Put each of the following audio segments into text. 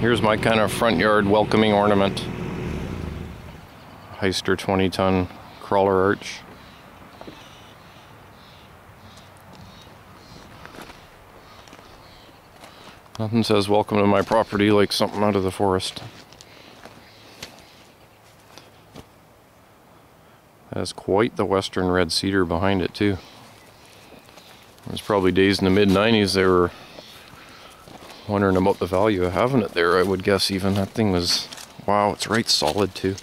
Here's my kind of front yard welcoming ornament. Hyster 20 ton crawler arch. Nothing says welcome to my property like something out of the forest. Has quite the western red cedar behind it too. There's probably days in the mid 90s they were wondering about the value of having it there, I would guess even. That thing was, wow, it's right solid too.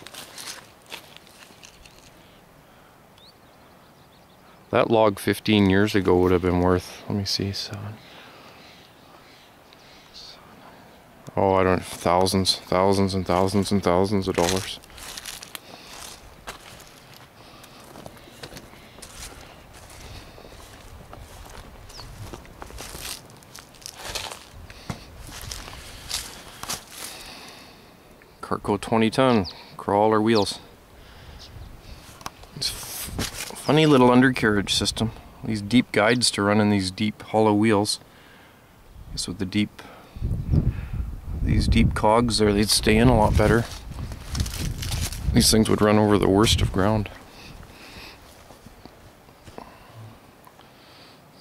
That log 15 years ago would have been worth, let me see, seven. Oh, I don't, thousands, thousands and thousands and thousands of dollars. Cartco 20 ton crawler wheels. It's funny little undercarriage system. These deep guides to run in these deep hollow wheels. Guess with the deep these deep cogs there they'd stay in a lot better. These things would run over the worst of ground.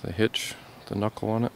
The hitch, the knuckle on it.